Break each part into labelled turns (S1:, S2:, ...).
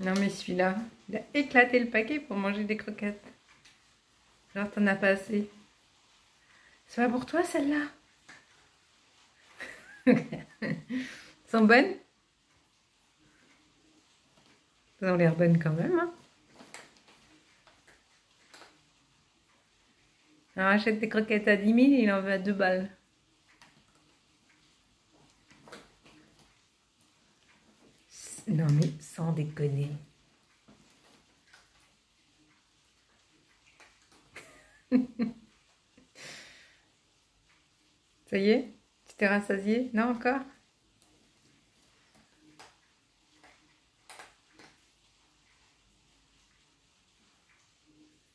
S1: Non mais celui-là, il a éclaté le paquet pour manger des croquettes. Genre t'en as pas assez. C'est pas pour toi celle-là? Sont bonnes? Elles ont l'air bonnes quand même. Hein Alors achète des croquettes à 10 000, il en veut à 2 balles. Non mais sans déconner. Ça y est? Tu t'es rassasié? Non encore?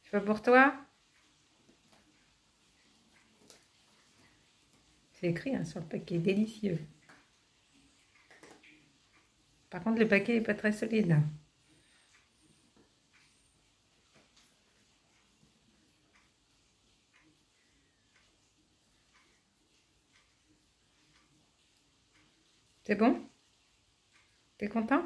S1: C'est pas pour toi. C'est écrit hein, sur le paquet, délicieux. Par contre, le paquet n'est pas très solide. C'est bon? T'es content?